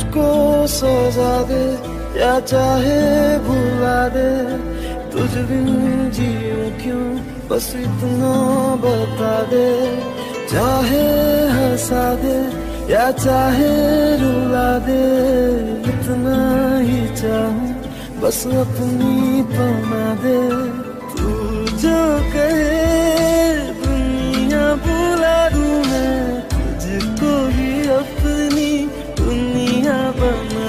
मुझको सजा दे या चाहे भुला दे। तुझ बिन जियो क्यों? बस इतना बता दे। चाहे हंसा दे या चाहे रुला दे। इतना ही चाहूँ, बस अपनी पना दे। दुनिया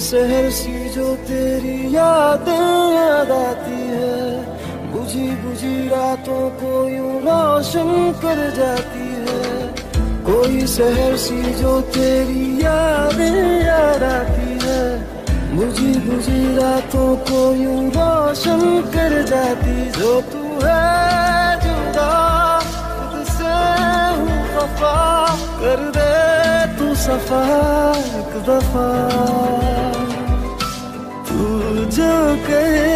शहर सी जो तेरी यादें याद आती है। बुझी बुझी रातों को यूँ रोशन कर जाती है। कोई शहर सी जो तेरी यादें याद आती है। बुझी बुझी रातों को यूँ रोशन कर जाती, जो तू है जुदा, खुद से हूँ खफा कर दे। सफ़ा तू जो कहे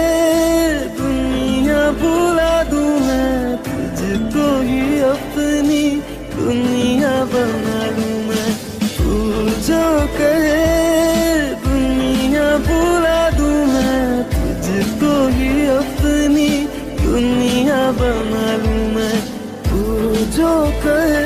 दुनिया भुला दूँ मैं तुझको ही अपनी दुनिया बना लूँ मैं। तू जो कहे दुनिया भुला दूँ मैं तुझको ही अपनी दुनिया बना लूँ मैं। तू जो कहे